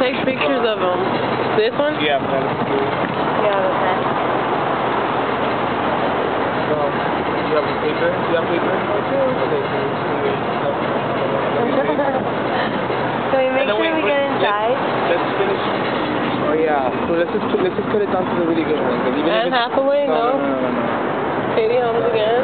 Take pictures of them. This one? Yeah, that is cool. Yeah, that's it. So, you have a paper? You have paper? Okay, so Can we make sure wait, we wait, get let's- inside? Let's finish. Oh yeah. So let's just put, let's just cut it down to the really good ones. 'cause even if Anne Hathaway, no, no? no, no, no, no. Katie Holmes again?